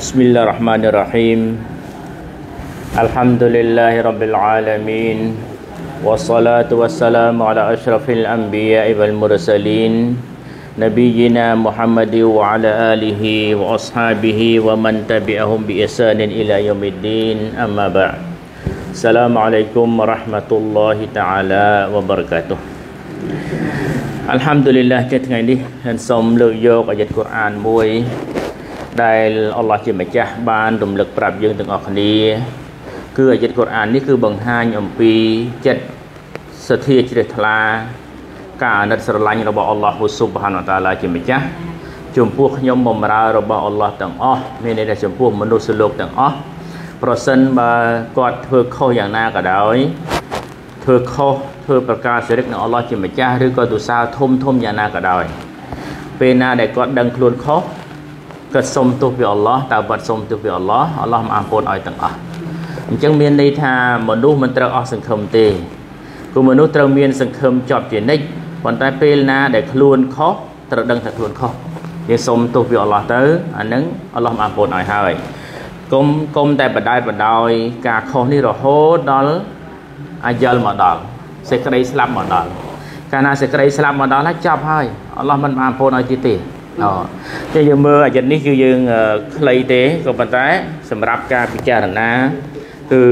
بسم الله الرحمن الرحيم الحمد لله رب العالمين والصلاة والسلام على أشرف الأنبياء والمرسلين نبينا محمد وعلى آله وأصحابه ومن تبعهم بإحسان إلى يوم الدين أما بعد السلام عليكم ورحمة الله تعالى وبركاته موي. ដែលអល់ឡោះជាម្ចាស់បានរំលឹកប្រាប់យើងទាំងអស់គ្នា គឺអាយ៉ាត់កូរ៉ាននេះគឺបង្ហាញអំពីចិត្តសទ្ធាជ្រះថ្លា ការអាណិតស្រឡាញ់របស់អល់ឡោះហ៊ូស៊ុបហានវតាឡាជាម្ចាស់ចំពោះខ្ញុំបំរើរបស់អល់ឡោះទាំងអស់មានន័យថាចំពោះមនុស្សលោកទាំងអស់ប្រសិនបើគាត់ធ្វើខុសយ៉ាងណាក៏ដោយធ្វើខុសធ្វើប្រការសិរិកនឹងអល់ឡោះជាម្ចាស់ឬក៏ទុសាធំធំយ៉ាងណាក៏ដោយពេលណាដែលគាត់ដឹងខ្លួនខុស គាត់សុំទោសពីអល់ឡោះតើគាត់សុំទោសពីអល់ឡោះអល់ឡោះមកអរគុណឲ្យទាំងអស់អញ្ចឹងមានន័យថាមនុស្សមិនត្រូវអស់សង្ឃឹមទេគឺមនុស្សត្រូវមានសង្ឃឹមជាប់ជានិច្ចប៉ុន្តែពេលណាដែលខ្លួនខុសត្រូវដឹងថាខ្លួនខុសយើងសុំទោសពីអល់ឡោះទៅអានឹងអល់ឡោះមកអរគុណឲ្យហើយកុំកុំតែបដាយបដោយការខុសនេះរហូតដល់អាយលមកដល់សេចក្តីស្លាប់មកដល់កាលណាសេចក្តីស្លាប់មកដល់ហើយចប់ហើយអល់ឡោះមិនបានពោលឲ្យទៀតទេ អូចឹងយើងមើលអាចិតនេះគឺយើងខ្លីទេក៏ប៉ុន្តែ សម្រាប់ការពិចារណាគឺ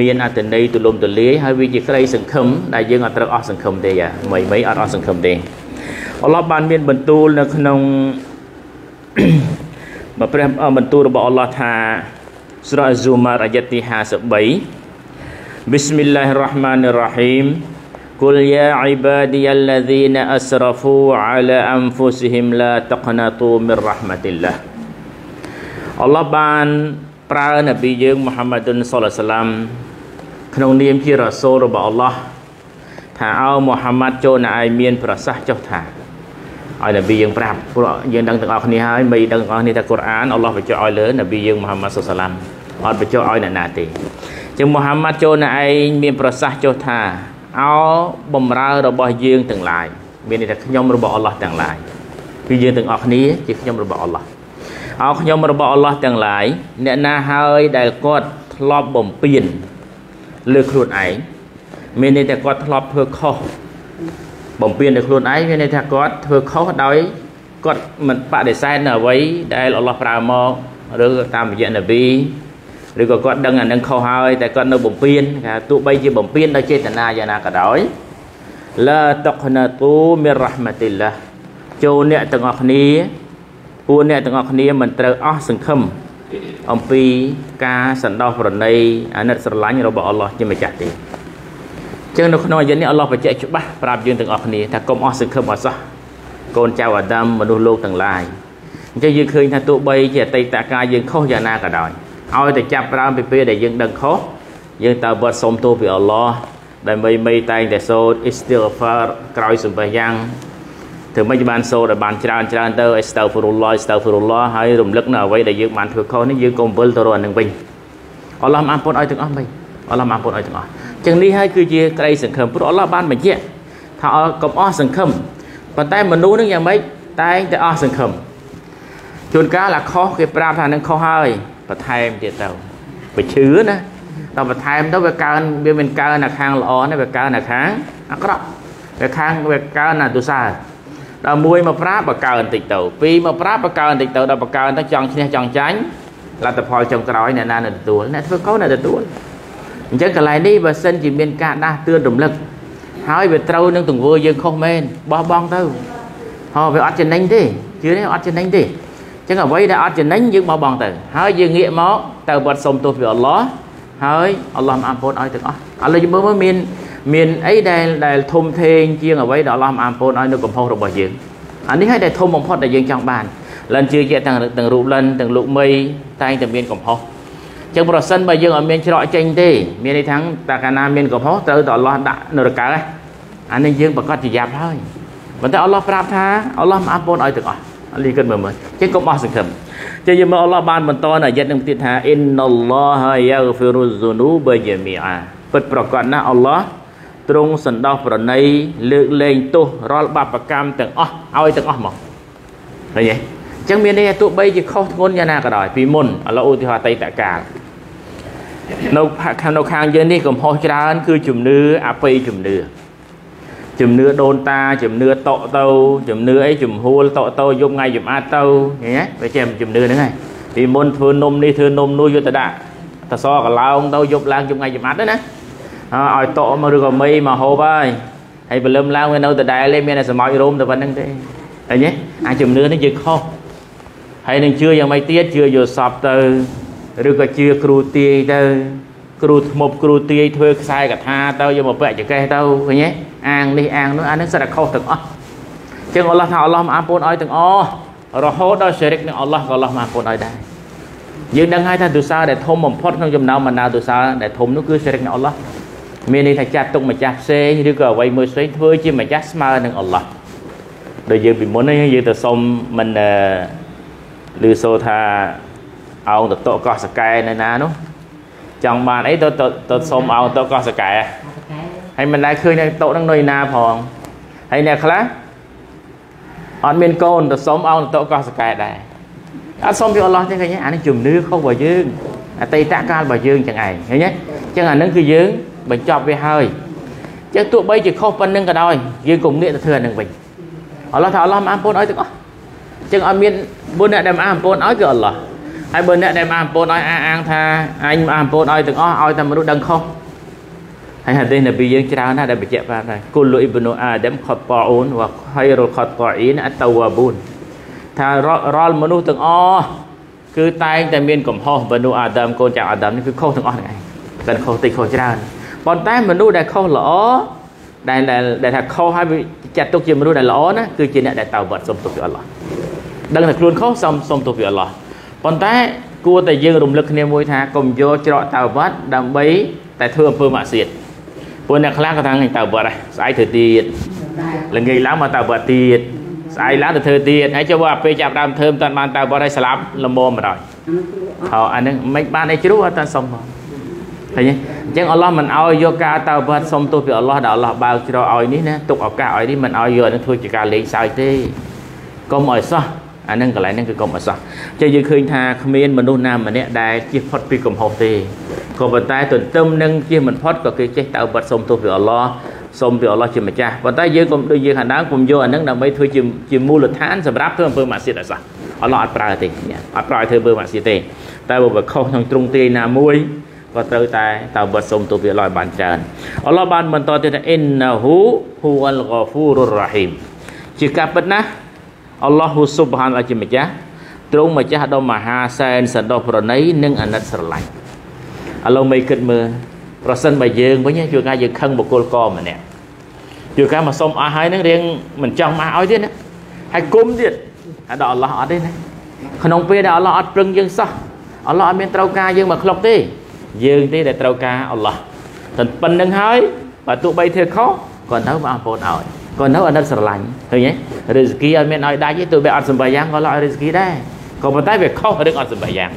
មានអត្តន័យទូលំទូលាយហើយវាជាក្តីសង្ឃឹមដែលយើងអត់ត្រូវអស់សង្ឃឹមទេមីមីអត់អស់សង្ឃឹមទេអល់ឡោះបានមានបន្ទូលនៅក្នុងមកព្រះបន្ទូលរបស់អល់ឡោះថាស្រៈហ្ស៊ូម៉ារអាយ៉ាទី53 بسم الله الرحمن الرحيم قل يا عبادي الذين أسرفوا على أنفسهم لا تقنطوا من رحمة الله អល់ឡោះបានប្រើនប៊ីយើងមូហាម៉ាឌុនសុលឡាសាឡាមក្នុងនាមជារ៉ាសូលរបស់អល់ឡោះថាអោមូហាម៉ាត់ចូលណឯងមាន ប្រសាសន៍ចុះថាឲ្យនប៊ីយើងប្រាប់ព្រោះយើងដឹងទាំងអស់គ្នាហើយមិនដឹងទាំងអស់គ្នាថាកូរ៉ានអល់ឡោះបញ្ជាក់ឲ្យលើនប៊ីយើងមូហាម៉ាត់សុលឡាសាឡាមអត់បញ្ជាក់ឲ្យអ្នកណាទេចឹងមូហាម៉ាត់ចូលណឯងមាន ប្រសាសន៍ចុះថា អោបំរើរបស់យើងទាំងឡាយមានន័យថាខ្ញុំរបស់អល់ឡោះទាំងឡាយគឺយើងទាំងអស់គ្នាជាខ្ញុំរបស់អល់ឡោះអោខ្ញុំរបស់អល់ឡោះទាំងឡាយអ្នកណាហើយដែលគាត់ធ្លាប់បំពេញលើខ្លួនឯងមានន័យថាគាត់ធ្លាប់ធ្វើខុសបំពេញលើខ្លួនឯងមានន័យថាគាត់ធ្វើខុសដោយគាត់មិនបដិសេធនៅអ្វីដែលអល់ឡោះប្រើមកឬតាមរយៈនប៊ី ឬក៏គាត់ដឹងអានឹងខុសហើយតែគាត់នៅបំពេញថាទោះបីជាបំពេញដោយចេតនាយ៉ាងណាក៏ដោយឡាតកណាទូមីរ៉ាហ្មាទីឡាចូលអ្នកទាំងអស់គ្នាពួកអ្នកទាំងអស់គ្នាមិនត្រូវអស់សង្ឃឹមអំពីការសន្តោសប្រណីអាណិតស្រឡាញ់របស់អល់ឡោះជាម្ចាស់ទេចឹងនៅក្នុងអាយនេះអល់ឡោះបញ្ជាក់ច្បាស់ប្រាប់យើងទាំងអស់គ្នាថាកុំអស់សង្ឃឹមអត់សោះកូនចៅអាដាមមនុស្សលោកទាំងឡាយអញ្ចឹងយើងឃើញថាទោះបីជាអតីតកាលយើងខុសយ៉ាងណាក៏ដោយ ឲ្យតែចាប់ប្រើពីពេលដែលយើងដឹងខុសយើងតើវត្តសុំទោសពីអល់ឡោះដើម្បីមីតែងតែសូត្រ istighfar ក្រោយសំបេះយ៉ាងធ្វើមិនបានសូត្រឲ្យបានច្រើនច្រើនទៅ astaghfirullah astaghfirullah ហើយរំលឹកនៅអ្វីដែលយើងបានធ្វើខុសនេះយើងកុំវិលទៅរកអានឹងវិញអល់ឡោះអរគុណឲ្យទាំងអស់វិញអល់ឡោះអរគុណឲ្យទាំងអស់ចឹងនេះហើយគឺជាក្តីសង្ឃឹមព្រោះអល់ឡោះបានបញ្ជាក់ថាកុំអស់សង្ឃឹមប៉ុន្តែមនុស្សនឹងយ៉ាងម៉េចតែងតែអស់សង្ឃឹមជួនកាលអាខុសគេប្រាប់ថានឹងខុសហើយ បន្ថែមទៀតទៅវាឈឺណាដល់បន្ថែមទៅវាកើនវាមិនកើននៅខាងល្អទេវាកើននៅខាងអាក្រក់វាខាងវាកើនណាទុសាដល់មួយមកប្រាប់បកើនតិចទៅពីរមកប្រាប់បកើនតិចទៅដល់បកើនទៅចង់ឈ្នះចង់ចាញ់លទ្ធផលចុងក្រោយអ្នកណានឹងទទួលអ្នកធ្វើកូនអ្នកទទួលអញ្ចឹងកន្លែងនេះបើសិនជាមានការដាស់តឿនរំលឹកហើយវាត្រូវនឹងទង្វើយើងខុសមែនបោះបង់ទៅហោវាអត់ចំណេញទេជឿទេអត់ចំណេញទេ ចឹងអ្វីដែលអត់ចំណេញយើងបោះបង់ទៅហើយយើងងាកមកទៅវត្តសុំទោសពីអល់ឡោះហើយអល់ឡោះអរគុណឲ្យទាំងអស់ឥឡូវយើងមើលមើលមានមានអីដែលដែលធំធេងជាងអ្វីដែលអល់ឡោះអរគុណឲ្យនៅកំហុសរបស់យើងអានេះហើយដែលធំបំផុតដែលយើងចង់បានលិនជឿជាក់ទាំងទាំងរូបលិនទាំងលោកមីតែងតែមានកំហុសចឹងប្រសិនបើយើងអត់មានច្រកចេញទេមានន័យថាតើកាលណាមានកំហុសត្រូវតែអល់ឡោះដាក់នៅរកើអានេះយើងប្រកាសជាយ៉ាប់ហើយប៉ុន្តែអល់ឡោះប្រាប់ថាអល់ឡោះអរគុណឲ្យទាំងអស់ លីគិតមើលមើលចឹងកុំអស់សង្ឃឹមចឹងយើងមើលអល់ឡោះបានបន្តនៅអាយ៉ាត់នឹងទៀតថាអ៊ីនណល់ឡោះយ៉ាហ្វីរុហ្ស៊ូនូបយ៉ាមីអាពិតប្រកបណាស់អល់ឡោះទ្រង់សន្តោសប្រណីលើកលែងទោសរាល់បាបកម្មទាំងអស់ឲ្យទាំងអស់មកឃើញទេចឹងមានន័យថាទោះបីជាខុសធ្ងន់យ៉ាងណាក៏ដោយពីមុនឥឡូវឧទាហរណ៍អតីតកាលនៅខាងនៅខាងយើងនេះកំហុសច្រើន គឺជំនឿអបិយជំនឿ ជំនឿដូនតាជំនឿតកទៅជំនឿអីជំហួលតកទៅយប់ថ្ងៃយប់អាតទៅឃើញទេវាចេះជំនឿហ្នឹងហើយពីមុនធ្វើនំនេះធ្វើនំនោះយកទៅដាក់តសកឡោងទៅយប់ឡើងយប់ថ្ងៃយប់អាតទៅណាឲ្យតកមកឬក៏មីមកហូបហើយហើយព្រលឹមឡើងវានៅដដែលទេមានតែសម្ោចរោមតែប៉ុណ្្នឹងទេឃើញទេអាជំនឿនេះយើងខុសហើយនឹងជឿយ៉ាងម៉េចទៀតជឿយកសពទៅឬក៏ជឿគ្រូទាយទៅ គ្រូធ្មប់គ្រូទាយធ្វើខ្សែកថាទៅយកមកពាក់ចកេះទៅឃើញទេអាងនេះអាងនោះអានេះសិតតែខុសទាំងអស់ចឹងអល់ឡោះថាអល់ឡោះមកអរគុណឲ្យទាំងអស់រហូតដល់ស្រិកនឹងអល់ឡោះក៏អល់ឡោះមកអរគុណឲ្យដែរយើងដឹងហើយថាទុសាដែលធំបំផុតក្នុងចំណោមបណ្ដាទុសាដែលធំនោះគឺស្រិកនឹងអល់ឡោះមានន័យថាចាត់ទុកម្ចាស់ផ្សេងឬក៏អ្វីមួយផ្សេងធ្វើជាម្ចាស់ស្មើនឹងអល់ឡោះដូចយើងពីមុននេះយើងទៅសុំមិនឮសូរថាអោងតតកោះសកែនៅណានោះ ចង់បានអីទៅទៅសុំអោងតកោះសកែហើយមិនដែលឃើញនៅតោនឹងនៅណាផងហើយអ្នកខ្លះអត់មានកូនទៅសុំអោងតកោះសកែដែរអត់សុំពីអល់ឡោះទេឃើញអានេះជំនឿខុសរបស់យើងអតីតកាលរបស់យើងចឹងឯងឃើញទេចឹងអានឹងគឺយើងបញ្ចប់វាហើយចឹងទោះបីជាខុសប៉ុណ្្នឹងក៏ដោយយើងកុំងាកទៅធ្វើអានឹងវិញអល់ឡោះថាអល់ឡោះមកអរគុណឲ្យទាំងអស់ចឹងអត់មានបុណ្យអ្នកដែលមកអរគុណឲ្យគឺអល់ឡោះ ហើយបើអ្នកដែលមកអរគុណឲ្យអះអាងថាអញមកអរគុណឲ្យទាំងអស់ឲ្យតែមនុស្សដឹងខុសហើយហាឌីសនប៊ីយើងច្រើនណាស់ដែលបញ្ជាក់ប្រាប់ថាគុលអ៊ីប្នូអាដាមខតតអ៊ូនវ៉ាខៃរុលខតតអ៊ីនអតវ៉ាប៊ូនថារាល់មនុស្សទាំងអស់គឺតែងតែមានកំហុសមនុស្សអាដាមកូនចៅអាដាមនេះគឺខុសទាំងអស់ហ្នឹងឯងតែខុសតិចខុសច្រើនប៉ុន្តែមនុស្សដែលខុសល្អដែលដែលថាខុសហើយចាត់ទុកជាមនុស្សដែលល្អណាគឺជាអ្នកដែលតើវត្តសុំទោសពីអល់ឡោះដឹងតែខ្លួនខុសសុំសុំទោសពីអល់ឡោះ ប៉ុន្តែគួរតែយើងរំលឹកគ្នាមួយថាកុំយកច្រកតើវត្តដើម្បី តែធ្វើអំពើម៉ាក់សៀតពួកអ្នកខ្លះក៏ថាតើវត្តស្អែកធ្វើទៀតល្ងាចឡើងមកតើវត្តទៀតស្អែកឡើងទៅធ្វើទៀតហើយចុះបើពេលចាប់ដើមធ្វើមិនតាន់បានតើវត្តហើយស្លាប់ល្មមមកដល់ហើយអានឹងមិនបានអីជ្រុះអត់តាន់សុំផងឃើញទេអញ្ចឹងអល់ឡោះមិនអោយយកការតើវត្តសុំទោសពីអល់ឡោះដែលអល់ឡោះបើកច្រកឲ្យនេះណាទុកឱកាសឲ្យនេះមិនអោយយកអានឹងធ្វើជាការលេងសើចទេកុំឲ្យសោះ អានឹងកន្លែងហ្នឹងគឺកុំឲ្យសោះចឹងយើងឃើញថាគ្មានមនុស្សណាម្នាក់ដែលជៀសផុតពីកំហុសទេក៏ប៉ុន្តែទន្ទឹមនឹងជៀសមិនផុតក៏គេចេះតើវត្តសុំទោសពីអល់ឡោះសូមពីអល់ឡោះជាម្ចាស់ប៉ុន្តែយើងកុំដូចយើងខាងដើមកុំយកអានឹងដើម្បីធ្វើជាជាមូលដ្ឋានសម្រាប់ធ្វើអំពើម៉ាស៊ីតអសោះអល់ឡោះអត់ប្រើទេអត់ប្រើឲ្យធ្វើអំពើម៉ាស៊ីតទេតែបើខុសក្នុងទ្រង់ទាយណាមួយក៏ត្រូវតែតើបတ်សុំទូពីអល់ឡោះបានច្រើនអល់ឡោះបានបន្តទៀតថាអ៊ីនណាហ៊ូហ៊ូអលហ្គាហ្វូរុររ៉ាហ៊ីមជាការពិតណាស់ អល់ឡោះហ៊ូស៊ុបហានអជាម្ចាស់ទ្រង់ម្ចាស់ដ៏មហាសែនសន្តោសប្រណីនិងអាណិតស្រឡាញ់ឥឡូវមិនគិតមើលប្រសិនបើយើងវិញជួនកាលយើងខឹងបុគ្គលកម្នាក់ជួនកាលមកសុំអស់ហើយនឹងរៀងមិនចង់មកឲ្យទៀតណាហើយគុំទៀតហើយដល់អល់ឡោះអត់ទេណាក្នុងពេលដែលអល់ឡោះអត់ប្រឹងយើងសោះអល់ឡោះអត់មានត្រូវការយើងមកខ្លុកទេ យើងទេដែលត្រូវការអល់ឡោះតែប៉ុណ្្នឹងហើយបើទោះបីធ្វើខុសក៏នៅបងប្អូនឲ្យ ក៏នៅអាណិតស្រឡាញ់ឃើញទេរិសគីអត់មានឲ្យដាច់ទេទោះបីអត់សម្បាយ៉ាងក៏លោកឲ្យរិសគីដែរក៏ប៉ុន្តែវាខុសរឿងអត់សម្បាយ៉ាង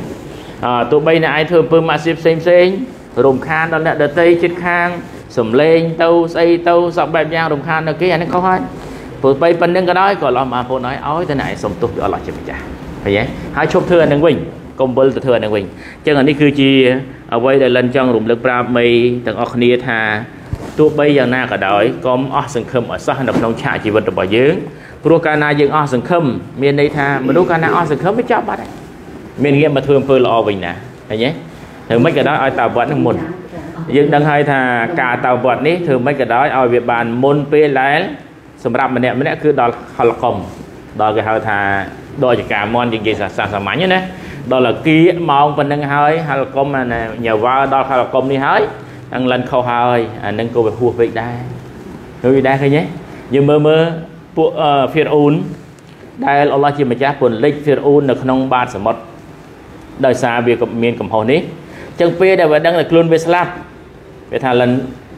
អឺទោះបីអ្នកឯងធ្វើអំពើម៉ាស៊ីបផ្សេងផ្សេងរំខានដល់អ្នកដតីចិត្តខាងសំលេងទៅស្អីទៅសពបែបយ៉ាងរំខាននៅគេអានេះខុសហើយព្រោះបីប៉ុណ្្នឹងក៏ដោយក៏អល់ឡោះបងប្អូនឲ្យឲ្យតែអ្នកឯងសុំទោសពីអល់ឡោះជាម្ចាស់ឃើញទេហើយឈប់ធ្វើអានឹងវិញកុំវិលទៅធ្វើអានឹងវិញអញ្ចឹងអានេះគឺជាអ្វីដែលលិនចង់រំលឹកប្រាប់មីទាំងអស់គ្នាថា ទោះបីយ៉ាងណាក៏ដោយកុំអស់សង្ឃឹមឲ្យសោះនៅក្នុងឆាកជីវិតរបស់យើងព្រោះកាលណាយើងអស់សង្ឃឹមមានន័យថាមនុស្សកាលណាអស់សង្ឃឹមវាចាប់បាត់ហើយមានងាកមកធ្វើអំពើល្អវិញណាឃើញទេធ្វើម៉េចក៏ដោយឲ្យតើវត្តនឹងមុនយើងដឹងហើយថាការតើវត្តនេះធ្វើម៉េចក៏ដោយឲ្យវាបានមុនពេលដែលសម្រាប់ម្នាក់ម្នាក់គឺដល់ហលកុំដល់គេហៅថាដល់ចការមន់យើងនិយាយសាសាមញ្ញណាដល់អាគីម៉ោងប៉ុណ្្នឹងហើយហលកុំញ៉ាវ៉ាដល់ហលកុំនេះហើយ ហ្នឹងលិនខុសហើយអានឹងក៏វាហួសពេកដែរឃើញដែរឃើញទេយើងមើលមើលពួកហ្វីរអ៊ូនដែលអល់ឡោះជាម្ចាស់ពន្លិចហ្វីរអ៊ូននៅក្នុងបាតសមុទ្រដោយសារវាមានកំហុសនេះចឹងពេលដែលវាដឹងថាខ្លួនវាស្លាប់វាថាលិន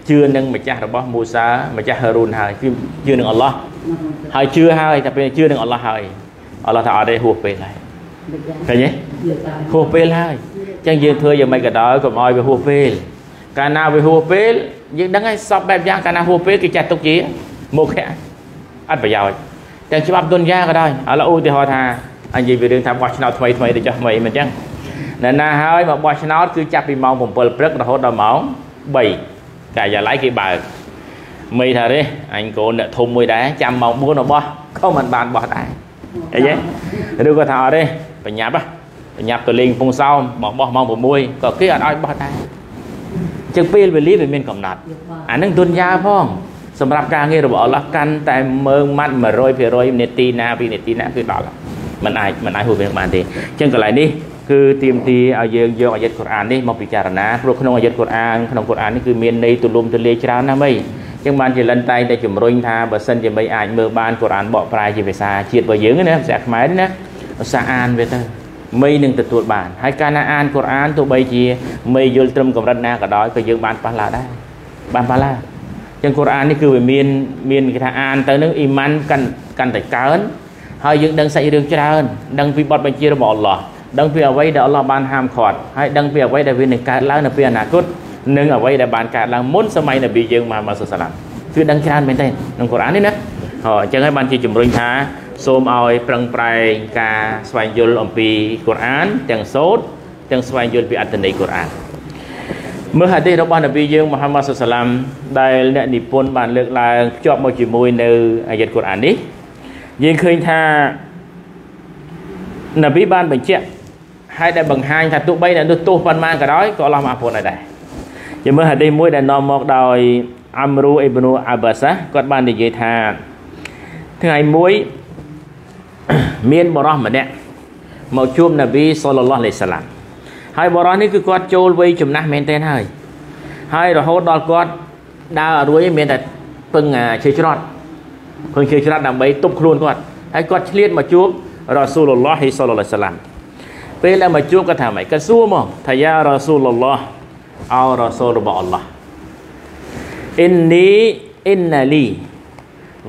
ជឿនឹងម្ចាស់របស់មូសាម្ចាស់ហារូនហើយគឺជឿនឹងអល់ឡោះហើយជឿហើយតែពេលជឿនឹងអល់ឡោះហើយអល់ឡោះថាអត់ទេហួសពេលហើយឃើញទេហួសពេលហើយអញ្ចឹងយើងធ្វើយ៉ាងម៉េចក៏ដោយកុំឲ្យវាហួសពេល កាលណាវាហួសពេលយើងដឹងហើយសពបែបយ៉ាងកាលណាហួសពេលគេចាត់ទុកជាមុខៈអត់ប្រយោជន៍ទាំងច្បាប់ទុនយ៉ាក៏ដោយឥឡូវឧទាហរណ៍ថាអញនិយាយពីរឿងថាបោះឆ្នោតថ្មីថ្មីទៅចុះថ្មីមិនអញ្ចឹងណែណាហើយមកបោះឆ្នោតគឺចាប់ពីម៉ោង7ព្រឹករហូតដល់ម៉ោង3ការិយាល័យគេបើកមីថាទេអញកូនអ្នកធំមួយដែរចាំម៉ោង4របស់ក៏មិនបានបោះដែរអីទេឬក៏ថាអត់ទេបញ្ញាប់បញ្ញាប់ទៅលេងពងសោមមកបោះម៉ោង6ក៏គេអត់ឲ្យបោះដែរ ចឹងពេលវេលាវាមានកំណត់អានឹងទុនយ៉ាផងសម្រាប់ការងាររបស់អល់ឡោះកាន់តែមើងម៉ាត់100%នាទីណាពីនាទីណាគឺដល់มันអាចมันអាចហួសវាបានទេអញ្ចឹងកន្លែងនេះគឺទៀមទីឲ្យយើងយកអាយ៉ាត់កូរ៉ាននេះមកពិចារណាព្រោះក្នុងអាយ៉ាត់កូរ៉ានក្នុងកូរ៉ាននេះគឺមានន័យទូលំទូលាយច្រើនណាស់មីចឹងបានជាលិនតែងតែជំរុញថាបើសិនជាមិនអាចមើលបានកូរ៉ានបកប្រែជាភាសាជាតិរបស់យើងណាភាសាខ្មែរណាឧស្សាហ៍អានវាទៅ មីនឹងទទួលបានហើយកាលណាអានកូរ៉ានទោះបីជាមីយល់ត្រឹមកម្រិតណាក៏ដោយក៏យើងបានប៉ះឡាដែរបានប៉ះឡាចឹងកូរ៉ាននេះគឺវាមានមានគេថាអានទៅនឹងអ៊ីម៉ាន់កាន់កាន់តែកើនហើយយើងដឹងសាច់រឿងច្រើនដឹងពីបទបញ្ជារបស់អល់ឡោះដឹងពីអ្វីដែលអល់ឡោះបានហាមឃាត់ហើយដឹងពីអ្វីដែលវានឹងកើតឡើងនៅពេលអនាគតនិងអ្វីដែលបានកើតឡើងមុនសម័យនប៊ីយើងមហាម៉ាត់សាឡាមគឺដឹងច្រើនមែនទេក្នុងកូរ៉ាននេះណាហើយអញ្ចឹងហើយបានជាជំរុញថា សូមឲ្យប្រឹងប្រែងការស្វែងយល់អំពីកូរ៉ាន ទាំងសូត្រទាំងស្វែងយល់ពីអត្ថន័យកូរ៉ានមើលហាឌីសរបស់នប៊ីយើងមូហាម៉ាត់សុសឡាមដែលអ្នកនិពន្ធបានលើកឡើងភ្ជាប់មកជាមួយនៅអាយ៉ាត់កូរ៉ាននេះយើងឃើញថានប៊ីបានបញ្ជាក់ហើយដែលបង្ហាញថាទោះបីអ្នកនោះទោសប៉ុន្មានក៏ដោយក៏អល់ឡោះមកអរគុណដែរយើងមើលហាឌីសមួយដែលនាំមកដោយអាំរូអ៊ីប៊នូអាបាសាគាត់បាននិយាយថាថ្ងៃមួយ មានបរោះម្នាក់មកជួបនប៊ីសុលឡោះលេសាឡាមហើយបរោះនេះគឺគាត់ចូលវ័យចំណាស់មែនទែនហើយហើយរហូតដល់គាត់ដើររួយមានតែពឹងឈើច្រត់ពឹងឈើច្រត់ដើម្បីទប់ខ្លួនគាត់ហើយគាត់ឆ្លៀតមកជួបរ៉ាស៊ូលឡោះហ៊ីសុលឡោះសាឡាមពេលដែលមកជួបគាត់ថាម៉េចគាត់សួរមកថាយ៉ារ៉ាស៊ូលឡោះអោរ៉ាស៊ូលរបស់អល់ឡោះអ៊ីននីអ៊ីនណាលី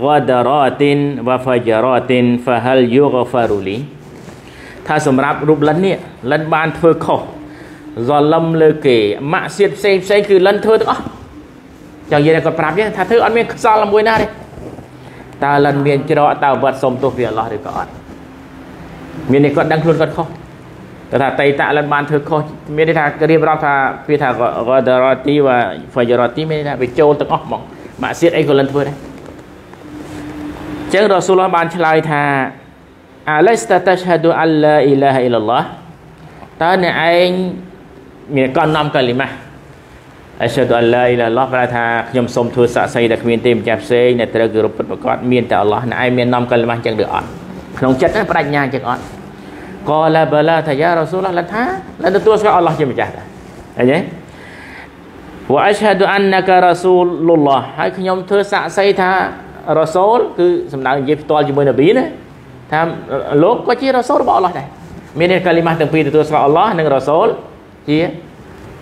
វដរ៉ាទីនវហ្វាយរ៉ាទីនហ្វាហលយូហ្វារូលីថាសម្រាប់រូបលិននេះលិនបានធ្វើខុសសលឹមលើគេម៉ាក់សៀតផ្សេងផ្សេងគឺលិនធ្វើទាំងអស់ចឹងនិយាយគាត់ប្រាប់យើងថាធ្វើអត់មានខ្សល់មួយណាទេតើលិនមានច្រកតើវត្តសុំទោសពីអល់ឡោះឬក៏អត់មាននេះគាត់ដឹងខ្លួនគាត់ខុសតែថាតៃតៈលិនបានធ្វើខុសមានន័យថារៀបរាប់ថាវាថារ៉ាទីវ៉ាហ្វាយរ៉ាទីមានន័យថាវាចូលទាំងអស់មកម៉ាក់សៀតអីក៏លិនធ្វើដែរ ចឹងរ៉ាស៊ូលឡោះបានឆ្លើយថាអាឡៃស្តាតាស្ហាឌូអัลឡាអ៊ីឡាហអ៊ីឡឡោះតើអ្នកឯងមានកណ្ដំកាលីម៉ាអស្ហាឌូអัลឡាអ៊ីឡាឡោះប្រែថាខ្ញុំសូមធ្វើសាក្សីដែលគ្មានទេម្ចាស់ផ្សេងដែលត្រូវគោរពពិតប្រាកដមានតែអល់ឡោះអ្នកឯងមាននាំកាលីម៉ាចឹងឬអត់ក្នុងចិត្តហ្នឹងបដិញ្ញាចឹងអត់កលាបឡាថាយ៉ារ៉ាស៊ូលឡោះលថាលទទួលស្គាល់អល់ឡោះជាម្ចាស់ដែរឃើញទេវ៉ាអស្ហាឌូអានណាការ៉ាស៊ូលឡោះហើយខ្ញុំធ្វើសាក្សីថា រ៉ាសូលគឺសំដៅនិយាយផ្ទាល់ជាមួយនប៊ីណាថាលោកក៏ជារ៉ាសូលរបស់អល់ឡោះដែរមានកាលីម៉ាស់ទាំងពីរទទួលស្គាល់អល់ឡោះនិងរ៉ាសូលជា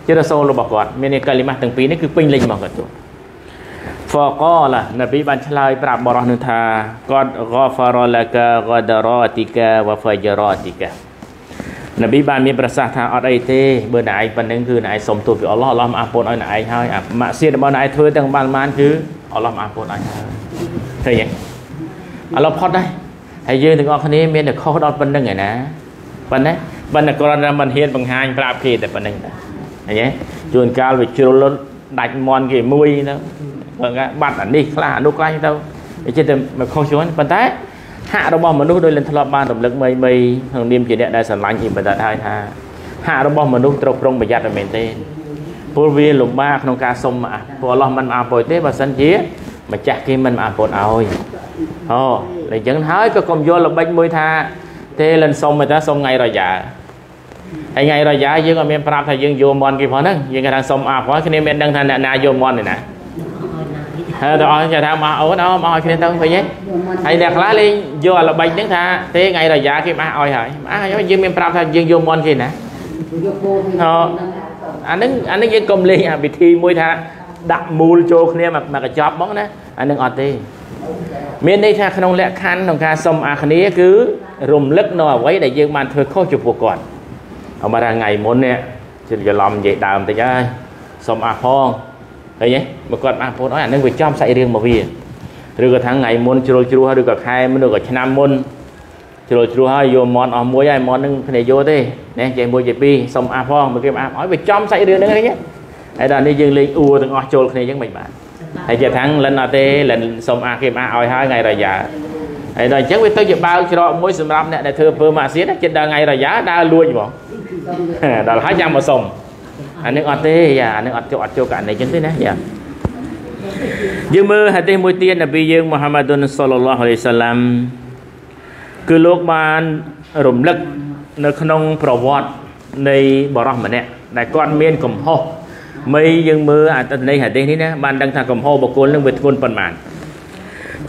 ជារ៉ាសូលរបស់គាត់មានកាលីម៉ាស់ទាំងពីរនេះគឺពេញលេញមកគាត់ទូហ្វកឡានប៊ីបានឆ្លើយប្រាប់បរោះនឹងថាគាត់ ghafar laka ghadaratika wa fajaratika នប៊ីបានមានប្រសាសន៍ថាអត់អីទេបើណែឯងប៉ុណ្្នឹងគឺណែឯងសុំទោសពីអល់ឡោះអល់ឡោះមកអរគុណឲ្យណែឯងហើយអាម៉ាក់សៀតរបស់ណែឯងធ្វើទាំងបានបានគឺអល់ឡោះមកអរគុណឲ្យហើយ ឃើញទេអល់ឡោះផុតដែរហើយយើងទាំងអស់គ្នាមានតែខុសដល់ប៉ុណ្្នឹងឯណាប៉ុណ្ណេះប៉ុន្តែគ្រាន់តែមិនហ៊ានបង្ហាញប្រាប់គេតែប៉ុណ្្នឹងដែរឃើញទេជួនកាលវាជ្រុលលុនដាច់មន់គេមួយទៅគាត់បាត់អានេះខ្លះអានោះខ្លះទៅវាចិត្តតែមកខុសជួនប៉ុន្តែហាក់របស់មនុស្សដោយលិនធ្លាប់បានរំលឹកមីមីក្នុងនាមជាអ្នកដែលស្រឡាញ់អ៊ីបាដាតហើយថាហាក់របស់មនុស្សត្រូវប្រុងប្រយ័ត្នមែនទេព្រោះវាលំបាកក្នុងការសុំព្រោះអល់ឡោះមិនអរគុណទេបើសិនជា ម្ចាស់គេមិនអរគុណឲ្យអូតែអញ្ចឹងហើយក៏កុំយល់ល្បិចមួយថា ទេលិនសុំតែសុំថ្ងៃរយ៉ាហើយថ្ងៃរយ៉ាយើងអត់មានប្រាប់ថាយើងយកមន់គេផងហ្នឹងយើងគេថាសុំអរគុណគ្នាមានដឹងថាអ្នកណាយកមន់ទេណាហើយដល់អស់គេថាមកអូនអោមកឲ្យគ្នាទៅវិញហើយអ្នកខ្លះលេងយកល្បិចហ្នឹងថាទេថ្ងៃរយ៉ាគេមកឲ្យហើយមកឲ្យយើងមានប្រាប់ថាយើងយកមន់គេណាអូអានឹងអានឹងយើងកុំលេងអាពិធីមួយថាដាក់មូលចូលគ្នាមកកញ្ចប់ហ្មងណា អានឹងអត់ទេមានន័យថាក្នុងលក្ខខណ្ឌក្នុងការសុំអាគ្នាគឺរំលឹកនៅអ្វីដែលយើងបានធ្វើខុសចំពោះគាត់អមថាថ្ងៃមុននេះជិះច្រឡំនិយាយដើមតិចហើយសុំអះផងឃើញទេមកគាត់អះពោតអើអានឹងវាចំសាច់រឿងមកវាឬក៏ថាថ្ងៃមុនជ្រុលជ្រួសឬក៏ខែមុនឬក៏ឆ្នាំមុនជ្រុលជ្រួហើយយកមន់អស់មួយហើយមន់នឹងគ្នាយកទេណាចេះមួយចេះពីរសុំអាផងមកគេអាឲ្យវាចំសាច់រឿងហ្នឹងឃើញទេហើយដល់នេះយើងលេងអ៊ូទាំងអស់ចូលគ្នាអញ្ចឹងមិនបាន ហើយជាថាំងលិនអត់ទេលិនសុំអាគេអាឲ្យហើយថ្ងៃរយ៉ាហើយដល់អញ្ចឹងវាទៅជាបាវច្រកមួយសម្រាប់អ្នកដែលធ្វើពើម៉ាក់សៀតចិត្តដល់ថ្ងៃរយ៉ាដើរលួចហ្មងដល់ហើយចាំមកសុំអានឹងអត់ទេយ៉ាអានឹងអត់ចូលអត់ចូលករណីអញ្ចឹងទេណាយ៉ាយើងមើលហាឌីសមួយទៀតនប៊ីយើងមូហាម៉ាឌុនសល្លឡោះអាឡៃសាឡាំគឺលោកបានរំលឹកនៅក្នុងប្រវត្តិនៃបរោះម្នាក់ដែលគាត់មានកំហុស មីយើងមើលអត្តន័យហាឌីសនេះណាបានដឹងថាកំហុសបុគ្គលនឹងវាធ្ងន់ប៉ុន្មាន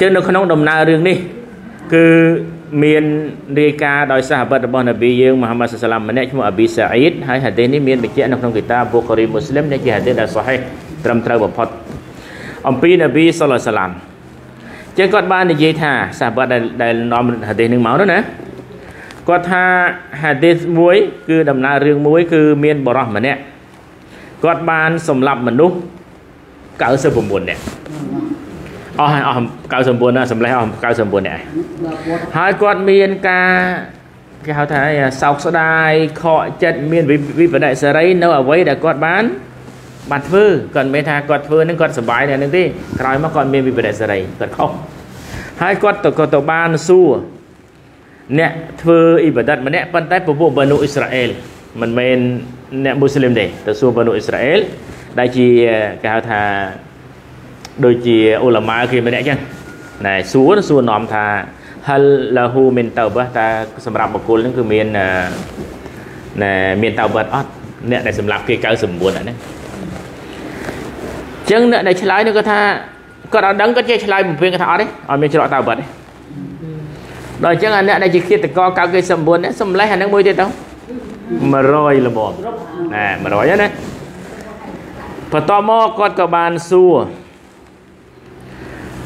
ចឹងនៅក្នុងដំណើររឿងនេះគឺមានរាយការណ៍ដោយសាហបរបស់នប៊ីយើងមូហាម៉ាត់សាឡាមម្នាក់ឈ្មោះអាប៊ីសាអ៊ីតហើយហាឌីសនេះមានបញ្ជាក់នៅក្នុងគីតាប៊ូខារីមូស្លីមនេះជាហាឌីសដែលសូហេត្រឹមត្រូវបំផុតអំពីនប៊ីសល្លសាឡាមចឹងគាត់បាននិយាយថាសាហបដែលដែលនាំហាឌីសនឹងមកនោះណាគាត់ថាហាឌីសមួយគឺដំណើររឿងមួយគឺមានបរោះម្នាក់ គាត់បានសម្លាប់មនុស្ស99នាក់អស់ហើយអស់99ណាសម្លេះអស់99នាក់ហើយគាត់មានការគេហៅថាសោកស្ដាយខកចិត្តមានវិបដិសេរីនៅអ្វីដែលគាត់បានបានធ្វើគាត់មិនមែនថាគាត់ធ្វើនឹងគាត់សុបាយតែនឹងទេក្រោយមកគាត់មានវិបដិសេរីគាត់ខុសហើយគាត់ទៅក៏ទៅបានសួរអ្នកធ្វើអ៊ីបាដិតម្នាក់ប៉ុន្តែពពួកបានូអ៊ីស្រាអែល មិនមែនអ្នកមូស្លីមទេទៅសួរបានូអ៊ីស្រាអែលដែលជាគេហៅថាដូចជាអ៊ុលម៉ាគេម្នាក់ចឹងណែសួរសួរនាំថាហលឡាហ៊ូមានតៅបះតាសម្រាប់បុគ្គលហ្នឹងគឺមានណែមានតៅបះអត់អ្នកដែលសម្រាប់គេ99អាហ្នឹងចឹងអ្នកដែលឆ្លើយនោះគាត់ថាគាត់អត់ដឹងគាត់ចេះឆ្លើយបំពេញគាត់ថាអត់ទេអត់មានច្រកតៅបះទេដល់អញ្ចឹងអាអ្នកដែលជាឃាតករ99នេះសំលេះអាហ្នឹងមួយទៀតទៅ 100ល្មមណែ100ណាបន្តមកគាត់ក៏បានសួរ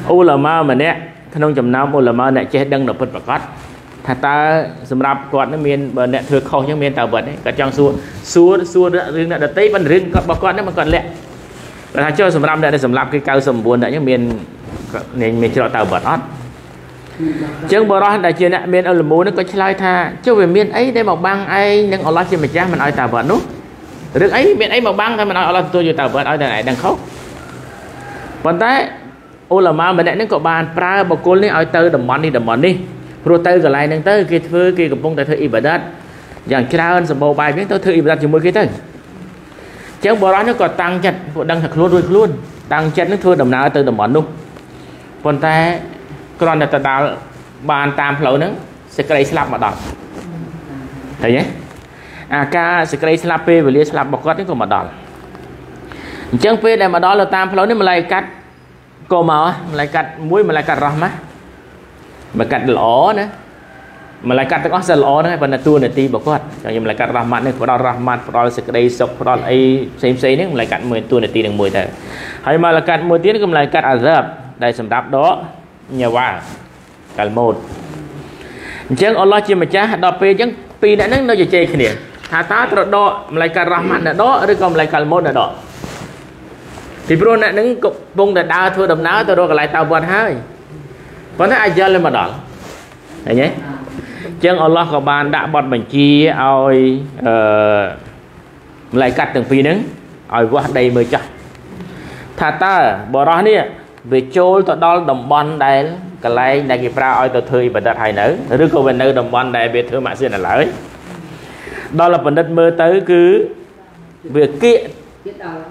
អ៊ូឡាម៉ាម្នាក់ក្នុងចំណោមអ៊ូឡាម៉ាអ្នកចេះដឹងដល់ពិតប្រកបថាតើសម្រាប់គាត់នឹងមានបើអ្នកធ្វើខុសចឹងមានតើវត្តទេគាត់ចង់សួរសួរសួររឿងអ្នកដតីប៉ុន្តែរឿងគាត់របស់គាត់ហ្នឹងមិនគាត់លាក់គាត់ថាចុះសម្រាប់អ្នកដែលសម្រាប់គេ99អ្នកចឹងមានមានច្រកតើវត្តអត់ ចឹងបរោះដែលជាអ្នកមានអលមូនឹងក៏ឆ្លើយថាចុះវាមានអីដែលមកបាំងឯងនឹងអល់ឡោះជាម្ចាស់មិនឲ្យតាវត្តនោះរឿងអីមានអីមកបាំងតែមិនឲ្យអល់ឡោះទទួលយកតាវត្តឲ្យតែឯងដឹងខុសប៉ុន្តែអ៊ូឡាម៉ាម្នាក់នេះក៏បានប្រើបុគ្គលនេះឲ្យទៅតំបន់នេះតំបន់នេះព្រោះទៅកន្លែងហ្នឹងទៅគេធ្វើគេកំពុងតែធ្វើអ៊ីបាដាតយ៉ាងច្រើនសម្បូរបែបហ្នឹងទៅធ្វើអ៊ីបាដាតជាមួយគេទៅអញ្ចឹងបរិសុទ្ធនេះក៏តាំងចិត្តពួកដឹងថាខ្លួនរួចខ្លួនតាំងចិត្តនឹងធ្វើដំណើរទៅតំបន់នោះប៉ុន្តែ គ្រាន់តែទៅដល់បានតាមផ្លូវហ្នឹងសេចក្តីស្លាប់មកដល់ឃើញទេអាការសេចក្តីស្លាប់ពេលវេលាស្លាប់របស់គាត់នេះក៏មកដល់អញ្ចឹងពេលដែលមកដល់ទៅតាមផ្លូវនេះម្លាយកាត់ក៏មកម្លាយកាត់មួយម្លាយកាត់រស់ម៉ាម្លាយកាត់ល្អណាម្លាយកាត់ទាំងអស់សិនល្អហ្នឹងហើយប៉ុន្តែតួនាទីរបស់គាត់ចឹងខ្ញុំម្លាយកាត់រ៉ាហ្មាត់នេះផ្ដល់រ៉ាហ្មាត់ផ្ដល់សេចក្តីសុខផ្ដល់អីផ្សេងផ្សេងហ្នឹងម្លាយកាត់មួយតួនាទីនឹងមួយទៅហើយម្លាយកាត់មួយទៀតគឺម្លាយកាត់អាហ្សាបដែលសម្រាប់ដក ញ៉ាវ៉ាកាល់ម៉ូតអញ្ចឹងអល់ឡោះជាម្ចាស់ដល់ពេលអញ្ចឹងពីរអ្នកហ្នឹងនៅជជែកគ្នាថាតើត្រូវដកម្លាយកាត់រ៉ាហ្មាត់អ្នកដកឬក៏ម្លាយកាល់ម៉ូតអ្នកដកពីព្រោះអ្នកនឹងកំពុងតែដើរធ្វើដំណើរទៅរកកន្លែងតើវត្តហើយប៉ុន្តែអាយល់មកដល់ឃើញទេចឹងអល់ឡោះក៏បានដាក់បទបញ្ជាឲ្យអឺម្លាយកាត់ទាំងពីរហ្នឹងឲ្យវាស់ដីមើលចាស់ថាតើបរោះនេះ វាចូលទៅដល់តំបន់ដែលកន្លែងដែលគេប្រើឲ្យទៅធ្វើអ៊ីបាដិតហើយនៅឬក៏វានៅតំបន់ដែលវាធ្វើម៉ាក់សៀននៅឡើយដល់បណ្ឌិតមើលទៅគឺវាគៀក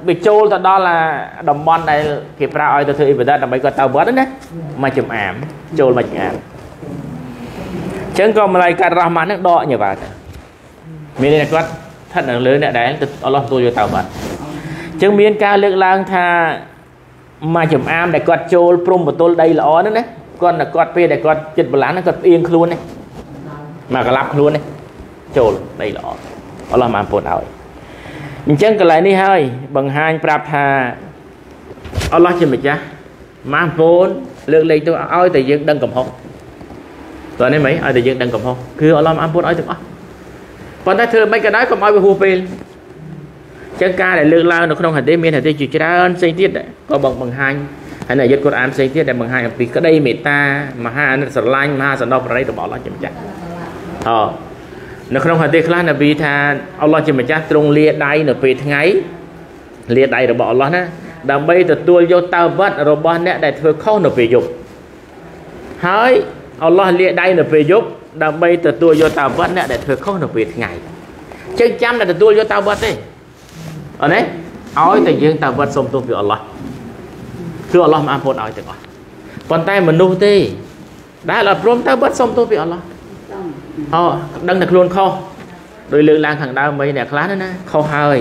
វាចូលទៅដល់អាតំបន់ដែលគេប្រើឲ្យទៅធ្វើអ៊ីបាដាដើម្បីគាត់ទៅវត្តណាមកចំអាមចូលមកចំអាមអញ្ចឹងក៏ម្លាយកាត់រ៉ាហ្មាត់ហ្នឹងដកញ៉ាវ៉ាទៅមានន័យថាគាត់ស្ថិតនៅលើអ្នកដែលអល់ឡោះទទួលយកទៅវត្តអញ្ចឹងមានការលើកឡើងថា មកចំអាមដែលគាត់ចូលព្រំបតុលដីល្អហ្នឹងណាគាត់តែគាត់ពេលដែលគាត់ចិត្តបលានហ្នឹងគាត់ផ្អៀងខ្លួននេះមកកលាប់ខ្លួននេះចូលដីល្អអល់ឡោះបានពុនឲ្យអញ្ចឹងកន្លែងនេះហើយបង្ហាញប្រាប់ថាអល់ឡោះជាម្ចាស់ម៉ាស់ពូនលើកលែងទៅឲ្យតែយើងដឹងកំហុសតើនេះមិនឲ្យតែយើងដឹងកំហុសគឺអល់ឡោះម៉ាស់ពូនឲ្យទាំងអស់ប៉ុន្តែធ្វើមិនក៏ដោយកុំឲ្យវាហួសពេល ចឹងការដែលលើកឡើងនៅក្នុងហាឌីសមានហាឌីសជាច្រើនផ្សេងទៀតក៏បងបង្ហាញហើយនៅអាយ័តកូរ៉ានផ្សេងទៀតដែលបង្ហាញអំពីក្តីមេត្តាមហាអនុស្រឡាញ់មហាសន្តោប្រណីរបស់អល់ឡោះជាម្ចាស់អូនៅក្នុងហាឌីសខ្លះនប៊ីថាអល់ឡោះជាម្ចាស់ទ្រង់លាដៃនៅពេលថ្ងៃលាដៃរបស់អល់ឡោះណាដើម្បីទទួលយកតើវត្តរបស់អ្នកដែលធ្វើខុសនៅពេលយប់ហើយអល់ឡោះលាដៃនៅពេលយប់ដើម្បីទទួលយកតើវត្តអ្នកដែលធ្វើខុសនៅពេលថ្ងៃចឹងចាំតែទទួលយកតើវត្តទេ អត់ទេឲ្យតែយើងតើវត្តសុំទោសពីអល់ឡោះគឺអល់ឡោះមកអពុនឲ្យទាំងអស់ប៉ុន្តែមនុស្សទេដែលអត់ព្រមតើវត្តសុំទោសពីអល់ឡោះអូដឹងតែខ្លួនខុសដោយលើកឡើងខាងដើមមិនអ្នកខ្លះណាខុសហើយ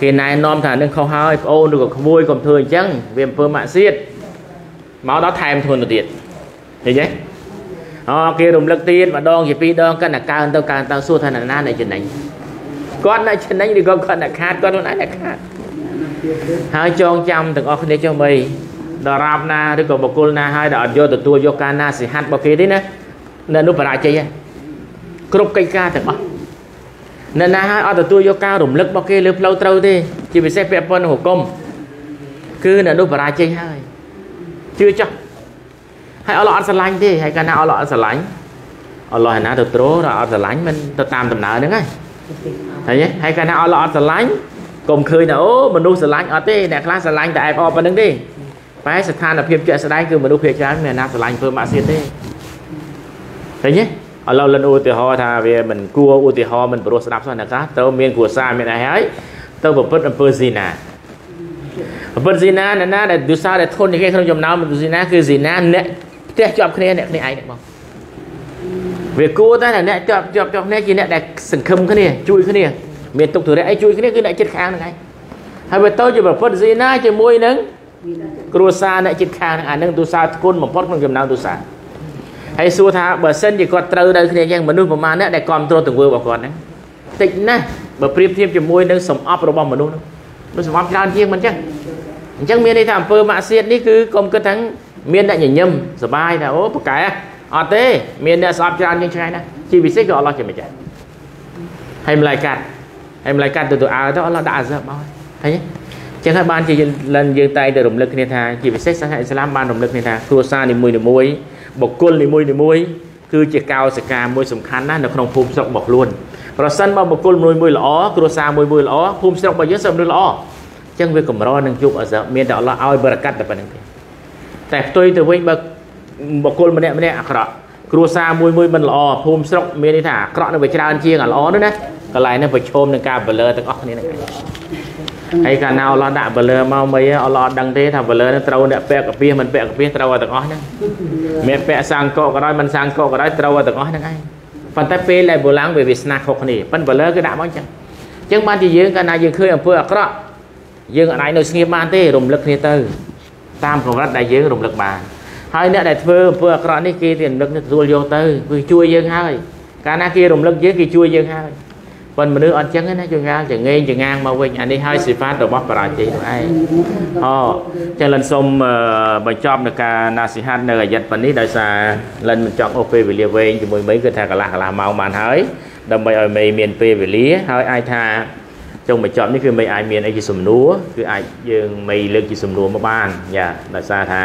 គេណែនាំថានឹងខុសហើយប្អូនឬក៏ក្មួយកុំធ្វើអញ្ចឹងវាអំពើម៉ាក់សៀតមកដល់ថែមធ្វើទៅទៀតឃើញទេអូគេរំលឹកទៀតម្ដងជាពីរដងកាន់តែកើនទៅកើនទៅសួរថាណាអ្នកចំណេញ គាត់អ្នកចំណេញឬក៏គាត់អ្នកខាតគាត់ខ្លួនឯងអ្នកខាតហើយចងចាំទាំងអស់គ្នាចុះបីដរាបណាឬក៏បុគ្គលណាហើយដែលអត់យកទទួលយកការណាសិហាត់របស់គេទេណានៅនោះបរាជ័យគ្រប់កិច្ចការទាំងអស់នៅណាហើយអត់ទទួលយកការរំលឹករបស់គេលើផ្លូវត្រូវទេជាពិសេសពាក់ព័ន្ធនឹងហុគមគឺនៅនោះបរាជ័យហើយជឿចោះហើយអល់ឡោះអត់ស្រឡាញ់ទេហើយកាលណាអល់ឡោះអត់ស្រឡាញ់អល់ឡោះឯណាទៅត្រោដល់អត់ស្រឡាញ់មិនទៅតាមដំណើរហ្នឹងហើយ ហើយហើយកាលណាអល់ឡោះអត់ស្រឡាញ់កុំឃើញថាអូមនុស្សស្រឡាញ់អត់ទេអ្នកខ្លះស្រឡាញ់តែអែបអបប៉ុណ្្នឹងទេតែស្ថានភាពជាក់ស្ដែងគឺមនុស្សភាគច្រើនមានណាស្រឡាញ់ធ្វើម៉ាក់សៀតទេឃើញទេឥឡូវលិនឧទាហរណ៍ថាវាមិនគួរឧទាហរណ៍មិនព្រោះស្ដាប់សោះអ្នកខ្លះត្រូវមានគ្រួសារមានអីហើយទៅប្រព្រឹត្តអំពើស៊ីណាប្រព្រឹត្តស៊ីណាអ្នកណាដែលទស្សដែលធន់ជាងគេក្នុងចំណោមស៊ីណាគឺស៊ីណាអ្នកផ្ទះជាប់គ្នាអ្នកគ្នាឯងហ្នឹងបង វាគួរតែអ្នកជាប់ជាប់ជាប់គ្នាជាអ្នកដែលសង្ឃឹមគ្នាជួយគ្នាមានទុកធុរៈអីជួយគ្នាគឺអ្នកចិត្តខាងហ្នឹងឯងហើយវាទៅជាប្រព្រឹត្តស៊ីណាជាមួយនឹងគ្រួសារអ្នកចិត្តខាងហ្នឹងអានឹងទស្សធ្ងន់បំផុតក្នុងចំណោមទស្សហើយសួរថាបើសិនជាគាត់ត្រូវនៅគ្នាយ៉ាងមនុស្សប្រមាណអ្នកដែលគ្រប់គ្រងទង្វើរបស់គាត់ហ្នឹងតិចណាស់បើប្រៀបធៀបជាមួយនឹងសំអប់របស់មនុស្សហ្នឹងដូចសំអប់ច្រើនជាងមិនចឹងអញ្ចឹងមានន័យថាអំពើម៉ាក់សៀតនេះគឺកុំគិតថាមានអ្នកញញឹមសបាយថាអូប្រកែ អត់ទេមានអ្នកស្អប់ច្រើនជាងឆ្ងាយណាស់ជាពិសេសគឺអល់ឡោះជាម្ចាស់ហើយម្លាយកាត់ហើយម្លាយកាត់ទៅទៅអើទៅអល់ឡោះដាក់អាសឹបមកហើយចឹងហើយបានជាលិនយើងតែងតែរំលឹកគ្នាថាជាពិសេសសាសនាអ៊ីស្លាមបានរំលឹកគ្នាថាគ្រួសារនីមួយៗបុគ្គលនីមួយៗគឺជាកោសិកាមួយសំខាន់ណាស់នៅក្នុងភូមិស្រុករបស់ខ្លួនប្រសិនបើបុគ្គលមួយមួយល្អគ្រួសារមួយមួយល្អភូមិស្រុករបស់យើងសឹមនឹងល្អអញ្ចឹងវាកម្រនឹងជួបអសមានតែអល់ឡោះឲ្យបរកាត់តែប៉ុណ្្នឹងទេតែផ្ទុយទៅវិញបើ បុគ្គលម្នាក់ម្នាក់អាក្រក់គ្រួសារមួយមួយមិនល្អភូមិស្រុកមានន័យថាអាក្រក់នឹងវាច្រើនជាងអាល្អនោះណាកន្លែងនេះប្រឈមនឹងការបលឺទាំងអស់គ្នាហ្នឹងហើយកាលណាអល់ឡោះដាក់បលឺមកមិនអល់ឡោះអត់ដឹងទេថាបលឺនឹងត្រូវអ្នកពាក់កាពះមិនពាក់កាពះត្រូវឲ្យទាំងអស់ហ្នឹងមានពាក់សាំងកកក៏ដោយមិនសាំងកកក៏ដោយត្រូវឲ្យទាំងអស់ហ្នឹងឯងប៉ុន្តែពេលដែលបូឡាំងវាវាស្នាខុសគ្នាប៉ុន្តែបលឺគឺដាក់មកអញ្ចឹងអញ្ចឹងបានជាយើងកាលណាយើងឃើញអំពើអាក្រក់យើងអាចនៅស្ងៀមបានទេរំលឹកគ្នាទៅតាមកម្រិតដែលយើងរំលឹកបាន ហើយអ្នកដែលធ្វើអំពើអាក្រក់នេះគេរំលឹកទទួលយកទៅគឺជួយយើងហើយកាលណាគេរំលឹកយើងគេជួយយើងហើយប៉ុន្តែមនុស្សអត់ចឹងណាចងាលចងេងចងាងមកវិញអានេះហើយសិហ្វាតរបស់បរាជ័យនោះឯងអូចឹងលិនសូមបញ្ចប់នៅការណាសិហាត់នៅអាយ័តប៉ុណ្នេះដោយសារលិនមិនចង់អូសពេលវេលាវែងជាមួយមីគឺថាកន្លះកន្លះម៉ោងបានហើយដើម្បីឲ្យមីមានពេលវេលាហើយអាចថាចុងបញ្ចប់នេះគឺមីអាចមានអីជាសំណួរគឺអាចយើងមីលើកជាសំណួរមកបានយ៉ាដោយសារថា